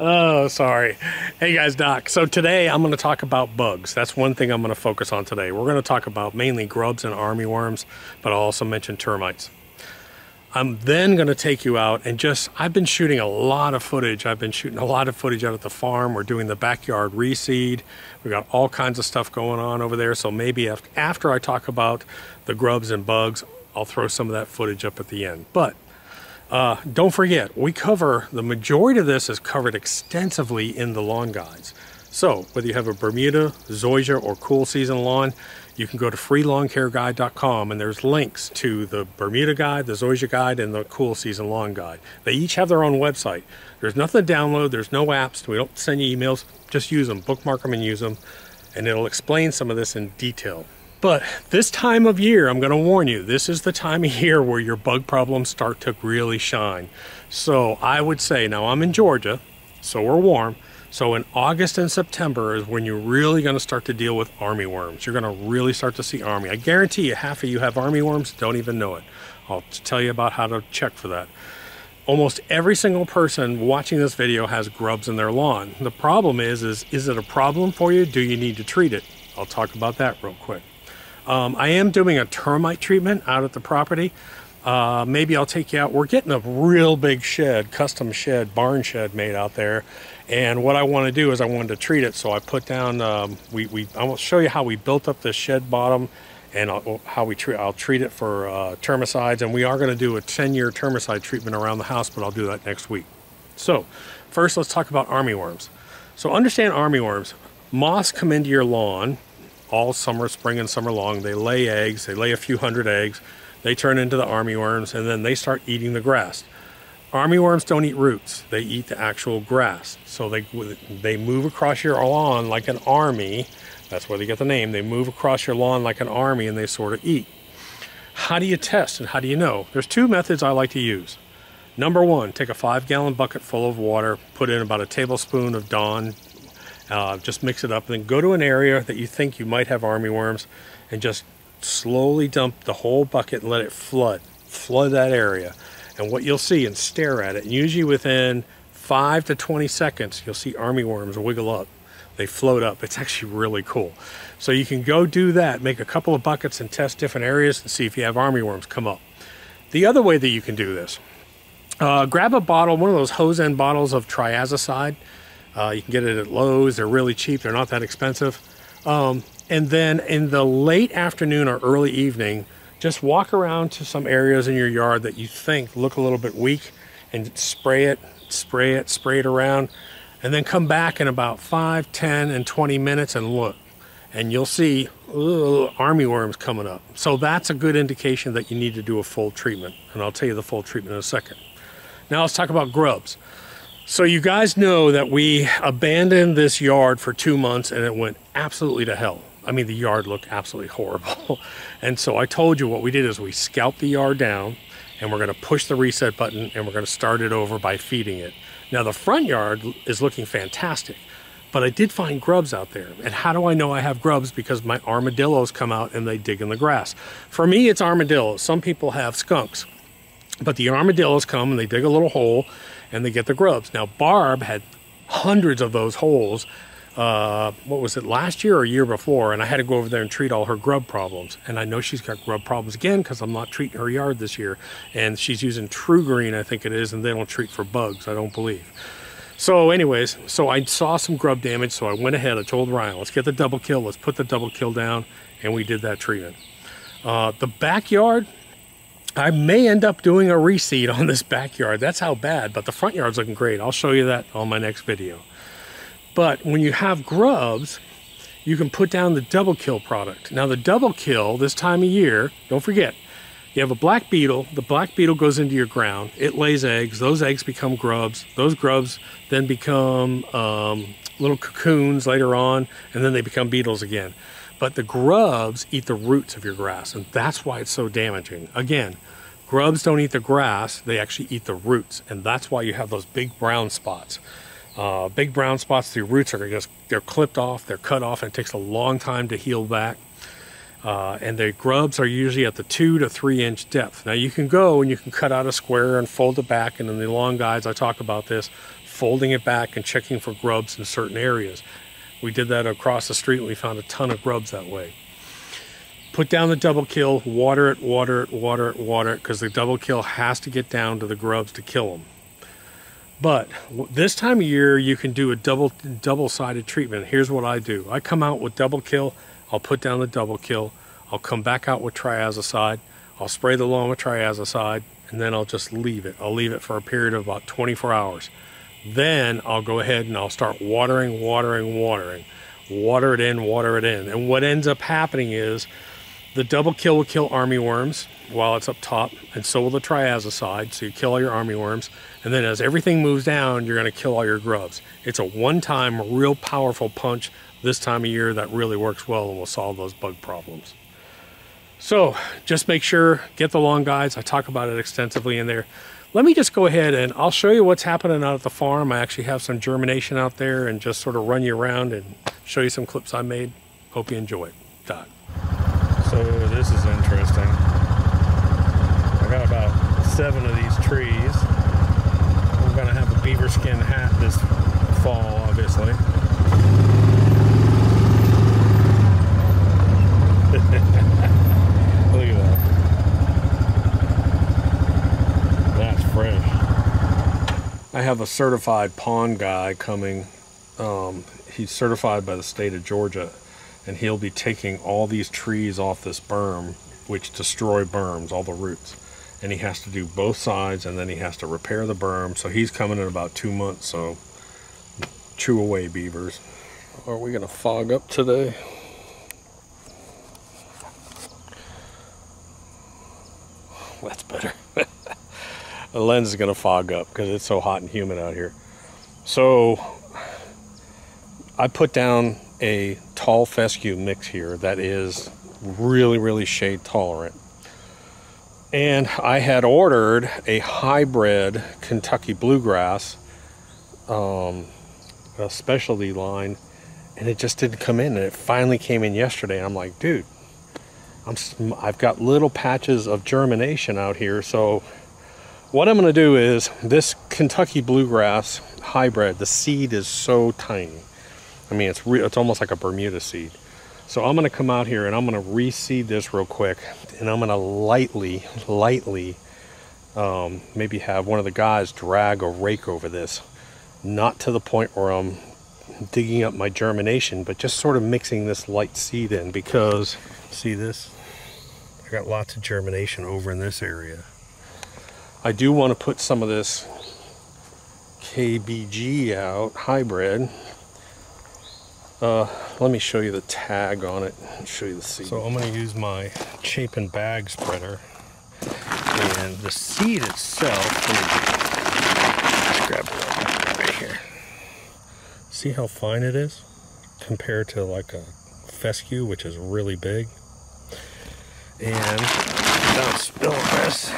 Oh, sorry. Hey guys, Doc. So today I'm going to talk about bugs. That's one thing I'm going to focus on today. We're going to talk about mainly grubs and armyworms, but I'll also mention termites. I'm then going to take you out and just, I've been shooting a lot of footage. I've been shooting a lot of footage out at the farm. We're doing the backyard reseed. We've got all kinds of stuff going on over there. So maybe after I talk about the grubs and bugs, I'll throw some of that footage up at the end. But uh, don't forget, we cover, the majority of this is covered extensively in the lawn guides. So whether you have a Bermuda, Zoysia, or cool season lawn, you can go to freelawncareguide.com and there's links to the Bermuda guide, the Zoysia guide, and the cool season lawn guide. They each have their own website. There's nothing to download, there's no apps, we don't send you emails, just use them, bookmark them and use them, and it'll explain some of this in detail. But this time of year, I'm going to warn you, this is the time of year where your bug problems start to really shine. So I would say, now I'm in Georgia, so we're warm. So in August and September is when you're really going to start to deal with army worms. You're going to really start to see army. I guarantee you half of you have army worms, don't even know it. I'll tell you about how to check for that. Almost every single person watching this video has grubs in their lawn. The problem is, is, is it a problem for you? Do you need to treat it? I'll talk about that real quick. Um, I am doing a termite treatment out at the property. Uh, maybe I'll take you out. We're getting a real big shed, custom shed, barn shed made out there. And what I want to do is I wanted to treat it. So I put down, um, we, we, I will show you how we built up the shed bottom and I'll, how we treat, I'll treat it for uh, termicides. And we are going to do a 10 year termicide treatment around the house, but I'll do that next week. So first let's talk about armyworms. So understand armyworms. Moths come into your lawn all summer, spring and summer long. They lay eggs, they lay a few hundred eggs, they turn into the armyworms, and then they start eating the grass. Armyworms don't eat roots, they eat the actual grass. So they, they move across your lawn like an army. That's where they get the name. They move across your lawn like an army and they sort of eat. How do you test and how do you know? There's two methods I like to use. Number one, take a five gallon bucket full of water, put in about a tablespoon of Dawn uh, just mix it up and then go to an area that you think you might have armyworms and just slowly dump the whole bucket and let it flood. Flood that area. And what you'll see and stare at it, and usually within 5 to 20 seconds, you'll see armyworms wiggle up. They float up. It's actually really cool. So you can go do that, make a couple of buckets and test different areas and see if you have armyworms come up. The other way that you can do this, uh, grab a bottle, one of those hose end bottles of triazicide, uh, you can get it at Lowe's. They're really cheap. They're not that expensive. Um, and then in the late afternoon or early evening, just walk around to some areas in your yard that you think look a little bit weak and spray it, spray it, spray it around. And then come back in about 5, 10, and 20 minutes and look. And you'll see ugh, army worms coming up. So that's a good indication that you need to do a full treatment. And I'll tell you the full treatment in a second. Now let's talk about grubs. So you guys know that we abandoned this yard for two months and it went absolutely to hell. I mean, the yard looked absolutely horrible. and so I told you what we did is we scalped the yard down and we're gonna push the reset button and we're gonna start it over by feeding it. Now the front yard is looking fantastic, but I did find grubs out there. And how do I know I have grubs? Because my armadillos come out and they dig in the grass. For me, it's armadillos. Some people have skunks. But the armadillos come and they dig a little hole and they get the grubs. Now, Barb had hundreds of those holes. Uh, what was it, last year or year before? And I had to go over there and treat all her grub problems. And I know she's got grub problems again because I'm not treating her yard this year. And she's using TruGreen, I think it is, and they don't treat for bugs, I don't believe. So anyways, so I saw some grub damage, so I went ahead, I told Ryan, let's get the double kill, let's put the double kill down, and we did that treatment. Uh, the backyard, I may end up doing a reseed on this backyard. That's how bad, but the front yard's looking great. I'll show you that on my next video. But when you have grubs, you can put down the double kill product. Now the double kill this time of year, don't forget, you have a black beetle, the black beetle goes into your ground, it lays eggs, those eggs become grubs, those grubs then become um, little cocoons later on, and then they become beetles again. But the grubs eat the roots of your grass, and that's why it's so damaging. Again, grubs don't eat the grass, they actually eat the roots, and that's why you have those big brown spots. Uh, big brown spots, the roots are just, they're clipped off, they're cut off, and it takes a long time to heal back. Uh, and the grubs are usually at the two to three inch depth. Now you can go and you can cut out a square and fold it back, and in the lawn guides I talk about this, folding it back and checking for grubs in certain areas. We did that across the street and we found a ton of grubs that way. Put down the double kill, water it, water it, water it, water it, because the double kill has to get down to the grubs to kill them. But this time of year, you can do a double double-sided treatment. Here's what I do. I come out with double kill. I'll put down the double kill. I'll come back out with triazicide. I'll spray the lawn with triazicide, and then I'll just leave it. I'll leave it for a period of about 24 hours. Then I'll go ahead and I'll start watering, watering, watering. Water it in, water it in. And what ends up happening is the double kill will kill army worms while it's up top, and so will the triazicide. So you kill all your army worms, and then as everything moves down, you're going to kill all your grubs. It's a one-time, real powerful punch this time of year that really works well and will solve those bug problems. So just make sure, get the lawn guides. I talk about it extensively in there. Let me just go ahead and I'll show you what's happening out at the farm. I actually have some germination out there and just sort of run you around and show you some clips I made. Hope you enjoy it. Dot. So this is interesting. I got about seven of these trees. I'm gonna have a beaver skin hat this fall, obviously. I have a certified pond guy coming. Um, he's certified by the state of Georgia, and he'll be taking all these trees off this berm, which destroy berms, all the roots. And he has to do both sides, and then he has to repair the berm. So he's coming in about two months. So chew away, beavers. Are we gonna fog up today? That's better. The lens is going to fog up because it's so hot and humid out here. So I put down a tall fescue mix here that is really, really shade tolerant. And I had ordered a hybrid Kentucky bluegrass, um, a specialty line, and it just didn't come in. And it finally came in yesterday. I'm like, dude, I'm, I've got little patches of germination out here. So what I'm going to do is this Kentucky bluegrass hybrid, the seed is so tiny. I mean, it's it's almost like a Bermuda seed. So I'm going to come out here and I'm going to reseed this real quick, and I'm going to lightly, lightly, um, maybe have one of the guys drag a rake over this, not to the point where I'm digging up my germination, but just sort of mixing this light seed in because, see this? I got lots of germination over in this area. I do want to put some of this KBG out, hybrid. Uh, let me show you the tag on it show you the seed. So I'm going to use my Chapin bag spreader. And the seed itself, let me grab it right here. See how fine it is compared to like a fescue, which is really big. And without spilling this,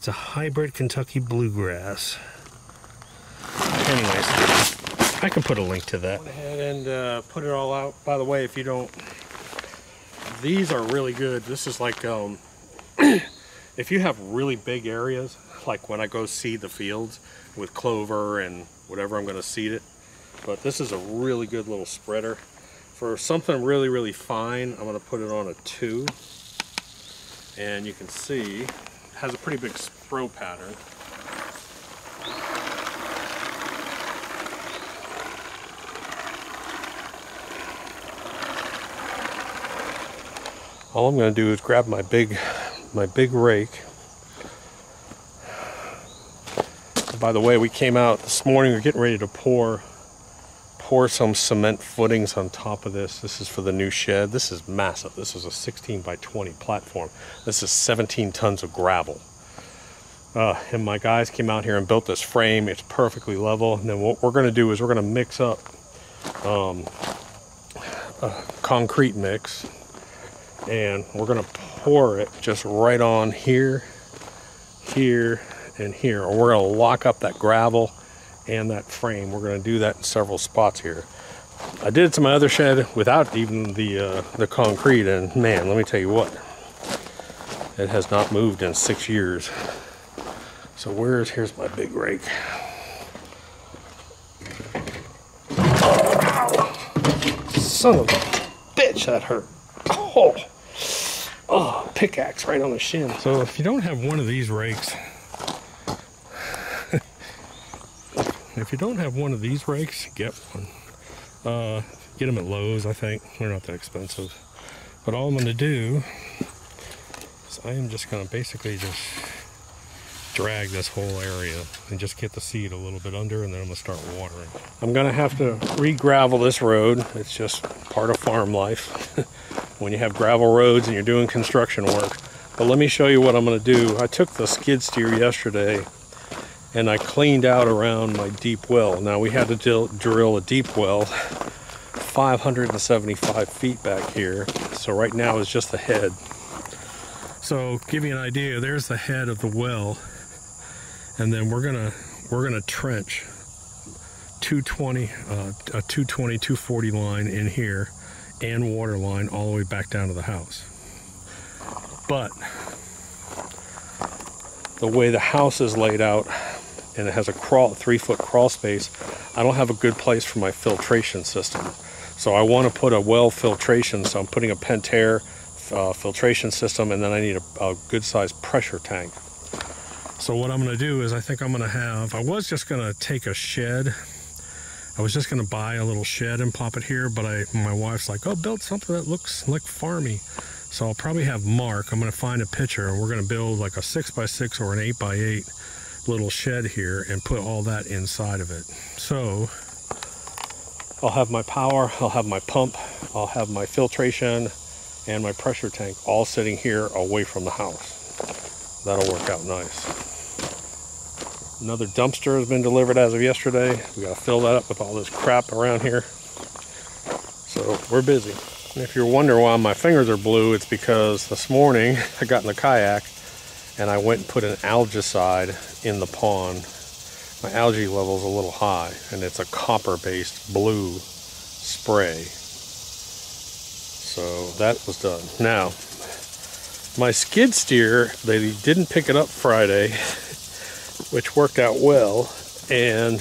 It's a hybrid Kentucky bluegrass. Anyways, I can put a link to that. Go ahead and uh, put it all out. By the way, if you don't, these are really good. This is like, um, if you have really big areas, like when I go seed the fields with clover and whatever I'm going to seed it. But this is a really good little spreader. For something really, really fine, I'm going to put it on a two. And you can see has a pretty big spro pattern. All I'm going to do is grab my big, my big rake. By the way, we came out this morning, we're getting ready to pour pour some cement footings on top of this. This is for the new shed. This is massive. This is a 16 by 20 platform. This is 17 tons of gravel. Uh, and my guys came out here and built this frame. It's perfectly level. And then what we're going to do is we're going to mix up um, a concrete mix. And we're going to pour it just right on here, here, and here. Or we're going to lock up that gravel and that frame. We're going to do that in several spots here. I did it to my other shed without even the uh, the concrete, and man, let me tell you what, it has not moved in six years. So where's, here's my big rake. Son of a bitch, that hurt. Oh, oh, pickaxe right on the shin. So if you don't have one of these rakes, if you don't have one of these rakes, get one. Uh, get them at Lowe's, I think. They're not that expensive. But all I'm going to do is I am just going to basically just drag this whole area and just get the seed a little bit under and then I'm going to start watering. I'm going to have to re-gravel this road. It's just part of farm life when you have gravel roads and you're doing construction work. But let me show you what I'm going to do. I took the skid steer yesterday and I cleaned out around my deep well. Now we had to drill a deep well 575 feet back here. So right now is just the head. So give you an idea, there's the head of the well and then we're gonna we're gonna trench 220 uh, a 220 240 line in here and water line all the way back down to the house but the way the house is laid out and it has a crawl three foot crawl space I don't have a good place for my filtration system so I want to put a well filtration so I'm putting a Pentair uh, filtration system and then I need a, a good sized pressure tank so what I'm going to do is I think I'm going to have, I was just going to take a shed. I was just going to buy a little shed and pop it here, but I, my wife's like, oh, build something that looks like farmy. So I'll probably have Mark, I'm going to find a picture and we're going to build like a six by six or an eight by eight little shed here and put all that inside of it. So I'll have my power, I'll have my pump, I'll have my filtration and my pressure tank all sitting here away from the house. That'll work out nice. Another dumpster has been delivered as of yesterday. We got to fill that up with all this crap around here. So we're busy. And if you're wondering why my fingers are blue, it's because this morning I got in the kayak and I went and put an algicide in the pond. My algae level is a little high and it's a copper-based blue spray. So that was done. Now, my skid steer, they didn't pick it up Friday. which worked out well. And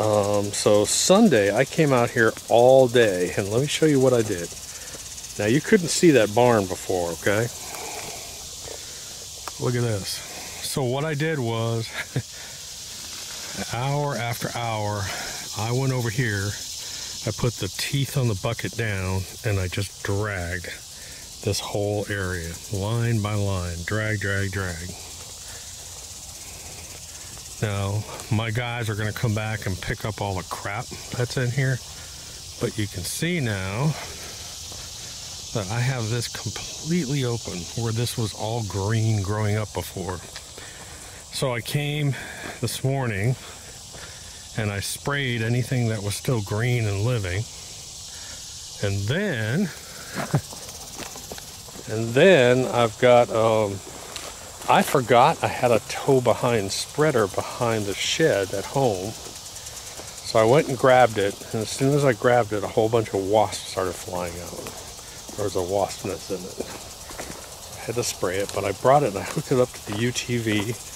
um, so Sunday, I came out here all day, and let me show you what I did. Now, you couldn't see that barn before, okay? Look at this. So what I did was, hour after hour, I went over here, I put the teeth on the bucket down, and I just dragged this whole area, line by line, drag, drag, drag. Now, my guys are going to come back and pick up all the crap that's in here. But you can see now that I have this completely open where this was all green growing up before. So I came this morning and I sprayed anything that was still green and living. And then, and then I've got um, I forgot I had a tow behind spreader behind the shed at home. So I went and grabbed it, and as soon as I grabbed it, a whole bunch of wasps started flying out. There was a wasp nest in it. I had to spray it, but I brought it and I hooked it up to the UTV.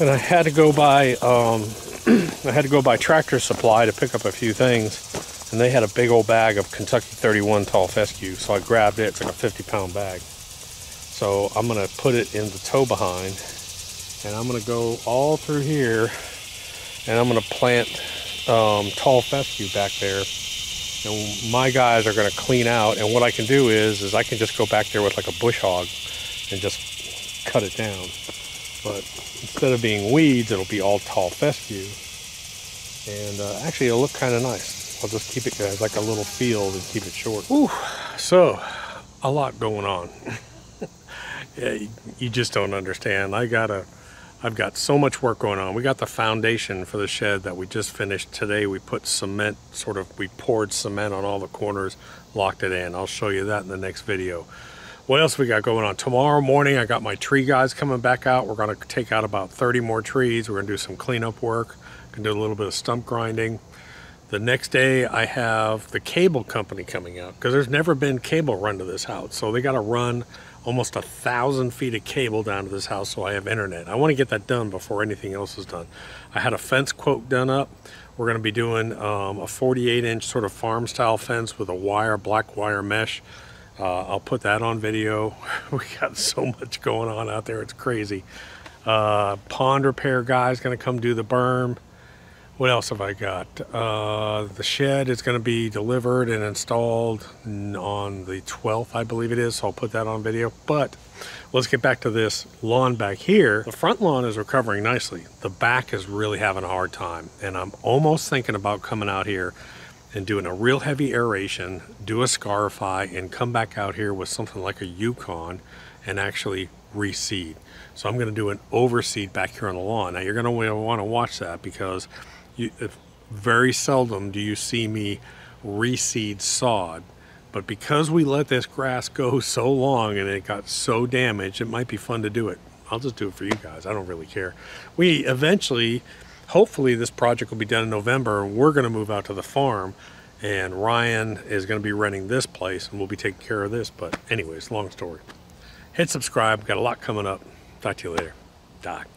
And I had to go by um, I had to go buy tractor supply to pick up a few things. And they had a big old bag of Kentucky 31 tall fescue, so I grabbed it. It's like a 50 pound bag. So I'm to put it in the tow behind and I'm to go all through here and I'm to plant um, tall fescue back there. And my guys are to clean out and what I can do is, is I can just go back there with like a bush hog and just cut it down. But instead of being weeds, it'll be all tall fescue. And uh, actually it'll look kind of nice. I'll just keep it as like a little field and keep it short. Whew. So, a lot going on. yeah, you just don't understand. I got a, I've got so much work going on. We got the foundation for the shed that we just finished today. We put cement, sort of, we poured cement on all the corners, locked it in. I'll show you that in the next video. What else we got going on? Tomorrow morning, I got my tree guys coming back out. We're gonna take out about 30 more trees. We're gonna do some cleanup work. Gonna do a little bit of stump grinding. The next day, I have the cable company coming out because there's never been cable run to this house. So they got to run almost a thousand feet of cable down to this house so I have internet. I want to get that done before anything else is done. I had a fence quote done up. We're going to be doing um, a 48 inch sort of farm style fence with a wire, black wire mesh. Uh, I'll put that on video. we got so much going on out there. It's crazy. Uh, pond repair guy's going to come do the berm. What else have I got? Uh, the shed is going to be delivered and installed on the 12th, I believe it is. So I'll put that on video. But let's get back to this lawn back here. The front lawn is recovering nicely. The back is really having a hard time. And I'm almost thinking about coming out here and doing a real heavy aeration, do a scarify, and come back out here with something like a Yukon and actually reseed. So I'm going to do an overseed back here on the lawn. Now you're going to want to watch that because you, very seldom do you see me reseed sod. But because we let this grass go so long and it got so damaged, it might be fun to do it. I'll just do it for you guys. I don't really care. We eventually, hopefully this project will be done in November. and We're going to move out to the farm and Ryan is going to be renting this place and we'll be taking care of this. But anyways, long story. Hit subscribe. Got a lot coming up. Talk to you later. Doc.